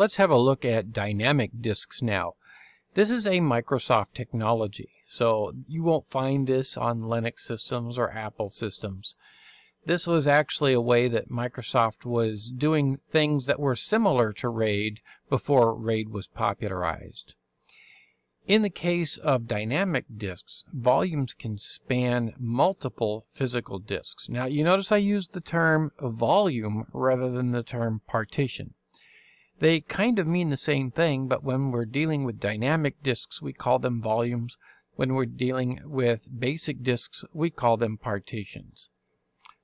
let's have a look at dynamic disks now. This is a Microsoft technology, so you won't find this on Linux systems or Apple systems. This was actually a way that Microsoft was doing things that were similar to RAID before RAID was popularized. In the case of dynamic disks, volumes can span multiple physical disks. Now you notice I used the term volume rather than the term partition. They kind of mean the same thing, but when we're dealing with dynamic disks, we call them volumes. When we're dealing with basic disks, we call them partitions.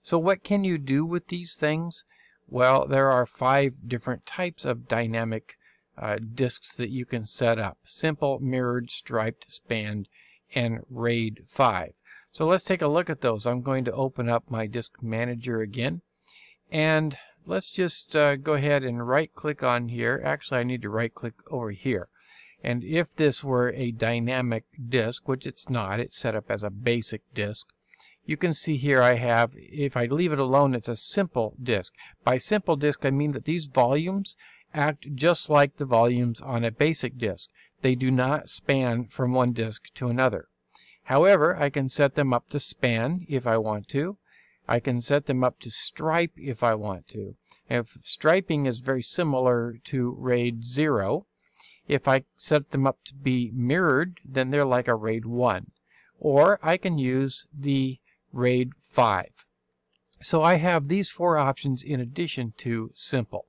So what can you do with these things? Well, there are five different types of dynamic uh, disks that you can set up. Simple, mirrored, striped, spanned, and RAID 5. So let's take a look at those. I'm going to open up my disk manager again. And let's just uh, go ahead and right click on here. Actually, I need to right click over here. And if this were a dynamic disk, which it's not, it's set up as a basic disk, you can see here I have, if I leave it alone, it's a simple disk. By simple disk, I mean that these volumes act just like the volumes on a basic disk. They do not span from one disk to another. However, I can set them up to span if I want to. I can set them up to stripe if I want to. If striping is very similar to RAID 0, if I set them up to be mirrored, then they're like a RAID 1. Or I can use the RAID 5. So I have these four options in addition to simple.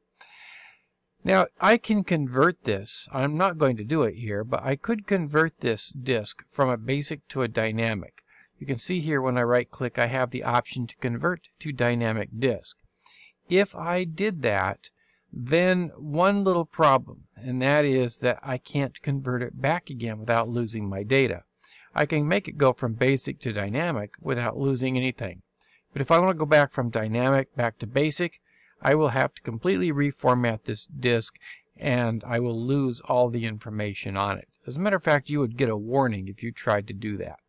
Now I can convert this, I'm not going to do it here, but I could convert this disk from a basic to a dynamic. You can see here when I right click I have the option to convert to dynamic disk. If I did that, then one little problem, and that is that I can't convert it back again without losing my data. I can make it go from basic to dynamic without losing anything. But if I want to go back from dynamic back to basic, I will have to completely reformat this disk and I will lose all the information on it. As a matter of fact, you would get a warning if you tried to do that.